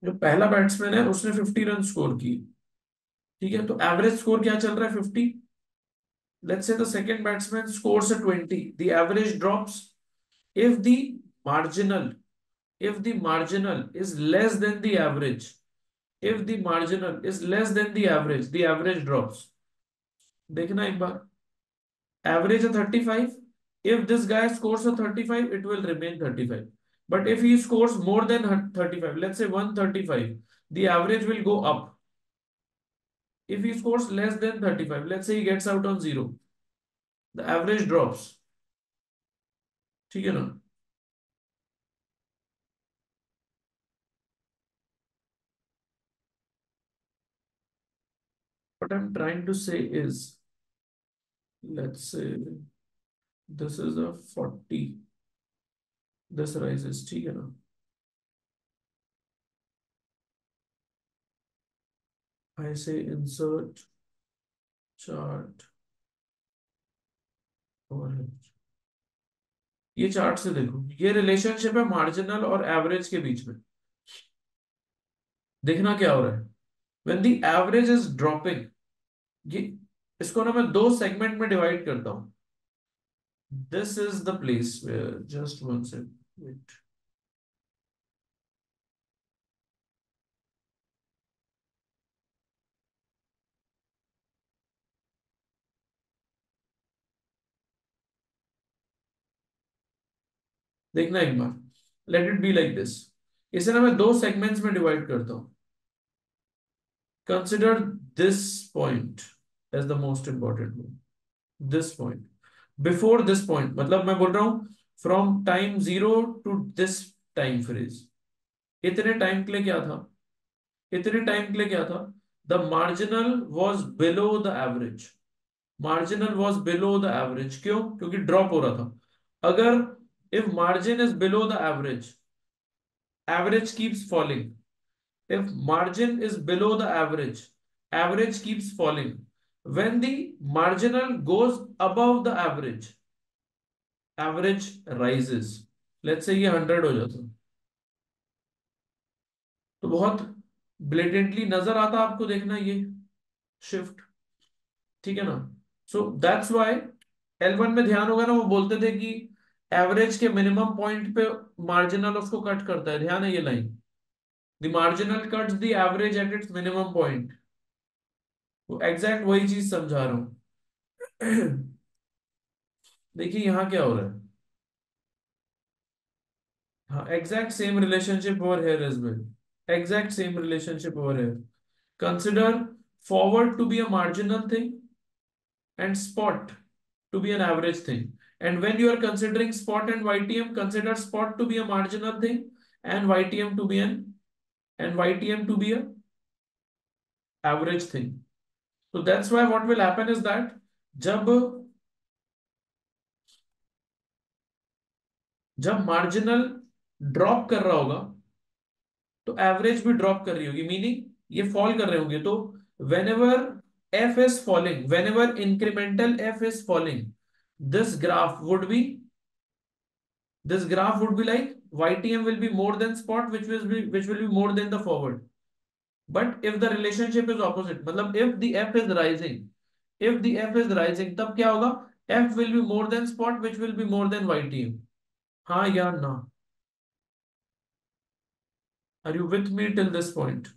जो पहला बैट्समैन है, उसने 50 रन स्कोर की। ठीक है तो एवरेज स्कोर क्या चल रहा है? 50 let's say the second batsman scores a 20 the average drops if the marginal if the marginal is less than the average if the marginal is less than the average the average drops देखना एक बार average है 35 if this guy scores a 35 it will remain 35 but if he scores more than 35 let's say 135 the average will go up if he scores less than 35 let's say he gets out on zero the average drops ठीक है ना what i'm trying to say is let's say this is a 40 this rises ठीक है ना I say insert chart ये chart से देखो, ये रिलेशनशिप है मार्जिनल और एवरेज के बीच में। देखना क्या हो रहा है। When the average is dropping ये, इसको ना मैं दो सेगमेंट में डिवाइड करता हूँ। This is the place just one second देखना एक बार। Let it be like this इसे ना मैं दो सेगमेंट्स में डिवाइड करता हूँ। Consider this point as the most important one this point before this point मतलब मैं बोल रहा हूँ from time zero to this time frame इतने टाइम के लिए क्या था? इतने टाइम के लिए क्या था? The marginal was below the average marginal was below the average क्यों? क्योंकि ड्रॉप हो रहा था। अगर If margin is below the average, average keeps falling. If margin is below the average, average keeps falling. When the marginal goes above the average, average rises. Let's say ये 100 हो जाता तो बहुत ब्लेटेंटली नज़र आता आपको देखना ये शिफ्ट ठीक है ना सो दैट्स वाई L1 में ध्यान होगा ना वो बोलते थे कि एवरेज के मिनिमम पॉइंट पे मार्जिनल उसको कट करता है। ध्यान है ये line the marginal cuts the average at its minimum point तो एग्जैक्ट वही चीज़ समझा रहा हूँ। देखिए यहाँ क्या हो रहा है? हाँ exact same relationship over here as well exact same relationship over here consider forward to be a marginal thing and spot to be an average thing And when you are considering spot and YTM, consider spot to be a marginal thing and YTM to be an and YTM to be a average thing. So that's why what will happen is that जब जब marginal drop कर रहा होगा तो average भी drop कर रही होगी मीनिंग ये फॉल कर रहे होंगे तो whenever F is falling whenever incremental F is falling this graph would be this graph would be like YTM will be more than spot which will be which will be more than the forward but if the relationship is opposite मतलब if the F is rising if the F is rising तब क्या होगा F will be more than spot which will be more than YTM हाँ या ना are you with me till this point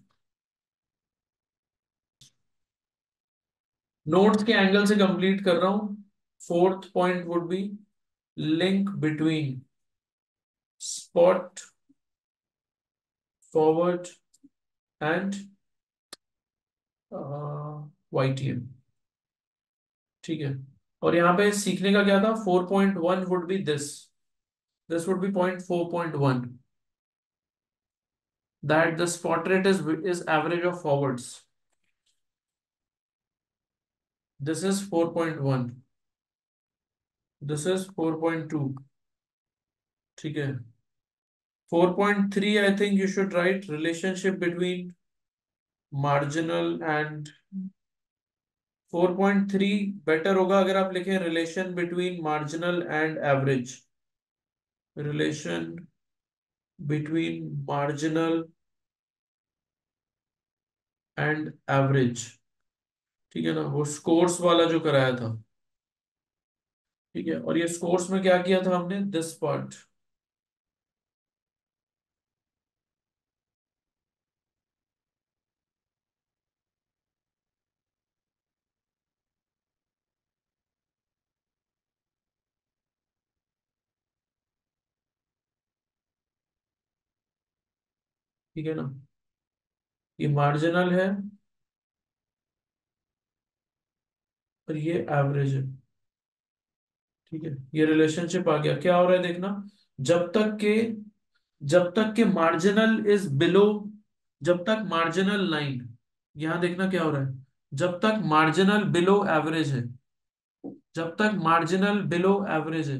notes के angle से complete कर रहा हूँ Fourth point would be link between spot, forward and uh, YTM. ठीक है और यहाँ पे सीखने का क्या था 4.1 would be this this would be point 4.1 that the spot rate is is average of forwards this is 4.1 this is 4.2 ठीक है? 4.3 I think you should write relationship between marginal and 4.3 better होगा अगर आप लिखें relation between marginal and average relation between marginal and average ठीक है ना? वो स्कोर्स वाला जो कराया था। ठीक है? और ये स्कोर्स में क्या किया था हमने? दिस पार्ट ठीक है ना? ये मार्जिनल है। और ये एवरेज है। ठीक है, ये रिलेशनशिप आ गया। क्या हो रहा है देखना? जब तक के, जब तक के मार्जिनल इज़ बिलो जब तक मार्जिनल लाइन यहाँ देखना क्या हो रहा है? जब तक मार्जिनल बिलो एवरेज है, जब तक मार्जिनल बिलो एवरेज है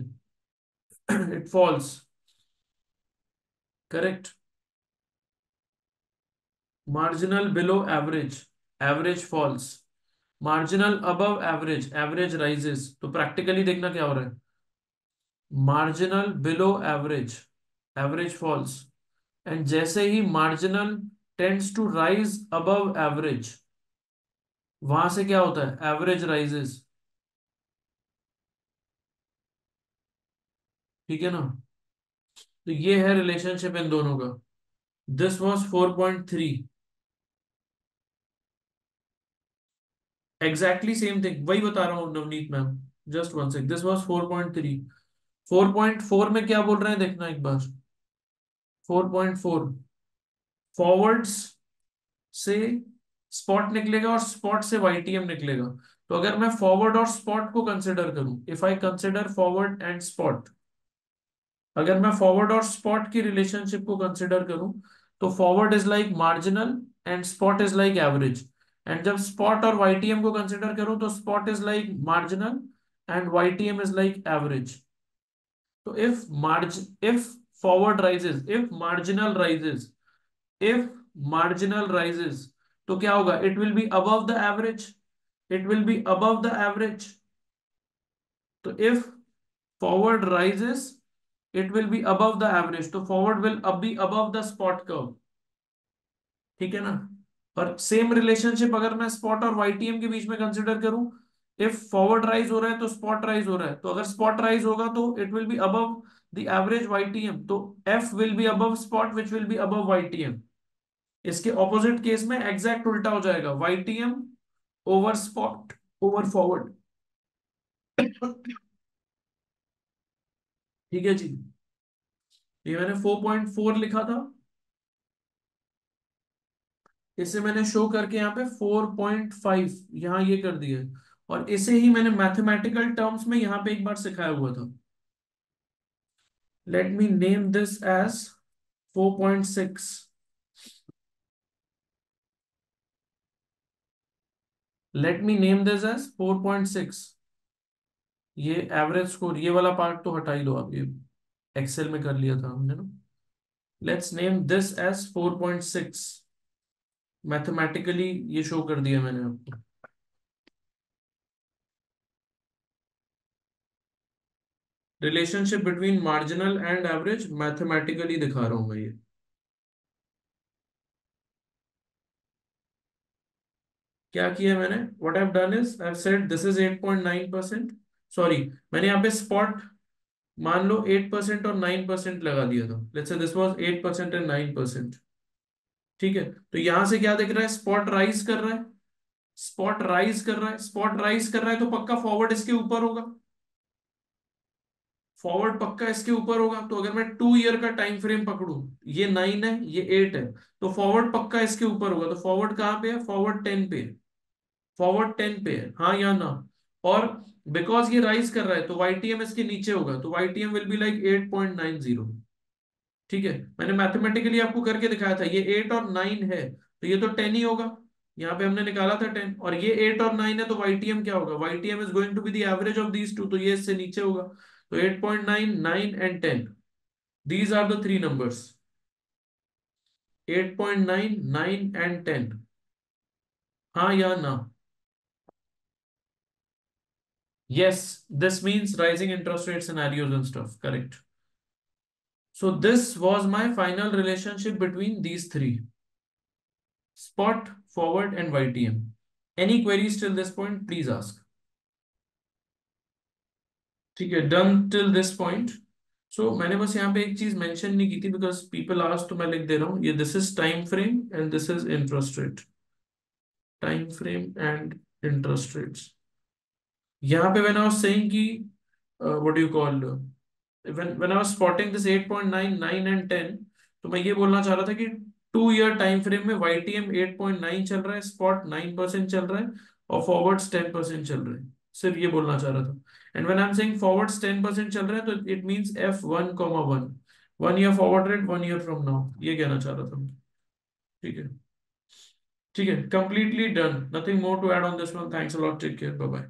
it falls correct marginal below average average falls marginal above average average rises तो प्रैक्टिकली देखना क्या हो रहा है? Marginal below average average falls and जैसे ही marginal tends to rise above average वहाँ से क्या होता है? एवरेज राइजेस ठीक है ना? तो ये है रिलेशनशिप इन दोनों का। This was four point three exactly same thing वही बता रहा हूँ, Navneet ma'am. Just one sec this was four point three four point four में क्या बोल रहे हैं? देखना एक बार. फोर पॉइंट फोर फॉरवर्ड्स से स्पॉट निकलेगा और स्पॉट से वाईटीएम निकलेगा. तो अगर मैं फॉरवर्ड और स्पॉट को कंसिडर करूँ if I consider forward and spot अगर मैं फॉरवर्ड और स्पॉट की रिलेशनशिप को कंसिडर करूँ तो forward is like marginal and spot is like average and जब स्पॉट और वाईटीएम को कंसिडर करूँ तो spot is like marginal and YTM is like average तो if marg if forward rises if marginal rises if marginal rises तो क्या होगा? It will be above the average it will be above the average तो if forward rises it will be above the average तो forward will अब be above the spot curve ठीक है ना? और सेम रिलेशनशिप अगर मैं स्पॉट और वाईटीएम के बीच में कंसिडर करूँ इफ़ फॉरवर्ड राइज हो रहा है तो स्पॉट राइज हो रहा है। तो अगर स्पॉट राइज होगा तो it will be above the average YTM तो F will be above spot which will be above YTM इसके ऑपोजिट केस में एग्जैक्ट उल्टा हो जाएगा। YTM over spot over forward ठीक है जी। ये मैंने 4.4 लिखा था। इसे मैंने शो करके यहाँ पे 4.5 यहाँ ये कर दिया और इसे ही मैंने मैथमेटिकल टर्म्स में यहाँ पे एक बार सिखाया हुआ था। Let me name this as 4.6 let me name this as 4.6 ये एवरेज स्कोर ये वाला पार्ट तो हटा ही दो आप, ये एक्सेल में कर लिया था हमने ना। Let's name this as 4.6 mathematically ये शो कर दिया मैंने आपको। Relationship between marginal and average mathematically दिखा रहा हूँ मैं ये। क्या किया मैंने? What have done is I said this is 8.9 percent sorry मैंने यहाँ पे स्पॉट मान लो 8 परसेंट और 9 परसेंट लगा दिया था। Let's say this was 8 percent and 9 percent ठीक है? तो यहाँ से क्या दिख रहा है? स्पॉट राइज कर रहा है। स्पॉट राइज कर रहा है। स्पॉट राइज कर रहा है तो पक्का फॉरवर्ड इसके ऊपर होगा। फॉरवर्ड पक्का इसके ऊपर होगा। तो अगर मैं टू ईयर का टाइम फ्रेम पकड़ू, ये नाइन है, ये एट है तो फॉरवर्ड पक्का इसके ऊपर होगा। तो फॉरवर्ड कहाँ पे है? फॉरवर्ड टेन पे है। फॉरवर्ड टेन पे है। हाँ या ना? और बिकॉज़ ये राइज कर रहा है तो वाईटीएम इसके नीचे होगा। तो YTM will be like eight point nine zero ठीक है? मैंने मैथमेटिकली आपको करके दिखाया था, ये एट और नाइन है तो ये तो टेन ही होगा। यहाँ पे हमने निकाला था टेन और ये एट और नाइन है तो वाईटीएम क्या होगा? YTM is going to be the average of these two तो ये इससे नीचे होगा। तो 8.9 9 and 10 these are the three numbers 8.9 9 and 10 हाँ या ना? Yes, this means rising interest rate scenarios and stuff, correct so this was my final relationship between these three. Spot forward and ytm any queries till this point, please ask. ठीक है done till this point so मैंने बस यहाँ पे एक चीज़ mention नहीं की थी बिकॉज़ पीपल आज तो मैं लिख दे रहा हूँ। ये this is time frame and this is interest rate time frame and interest rates यहाँ पे व्हेन आई वाज सेइंग कि what do you call when when I was spotting this 8.9 9 and 10 तो मैं ये बोलना चाह रहा था कि टू ईयर टाइम फ्रेम में वाईटीएम 8.9 चल रहा है स्पॉट 9 परसेंट चल रहा है और फॉरवर्ड्स 10 परसेंट चल रहे हैं। सिर्फ़ ये बोलना चाह रहा था। And when I am saying forwards ten percent चल रहा है तो it means F one comma one one year forward rate one year from now ये कहना चाह रहा था ठीक है। ठीक है। Completely done nothing more to add on this one thanks a lot take care bye